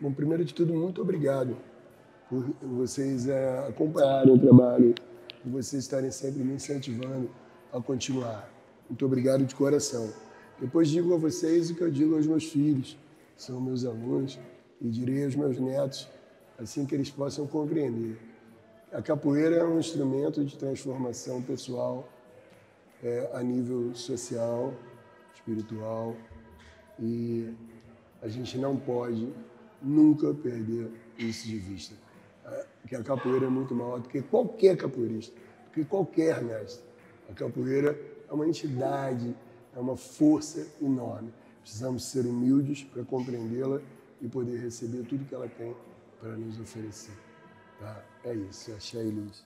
Bom, primeiro de tudo, muito obrigado por vocês é, acompanharem o trabalho, por vocês estarem sempre me incentivando a continuar. Muito obrigado de coração. Depois digo a vocês o que eu digo aos meus filhos, que são meus alunos, e direi aos meus netos, assim que eles possam compreender. A capoeira é um instrumento de transformação pessoal é, a nível social, espiritual, e a gente não pode nunca perder isso de vista. É, que a capoeira é muito maior do que qualquer capoeirista, do que qualquer mestre. A capoeira é uma entidade, é uma força enorme. Precisamos ser humildes para compreendê-la e poder receber tudo que ela tem para nos oferecer. Tá? É isso, achei luz.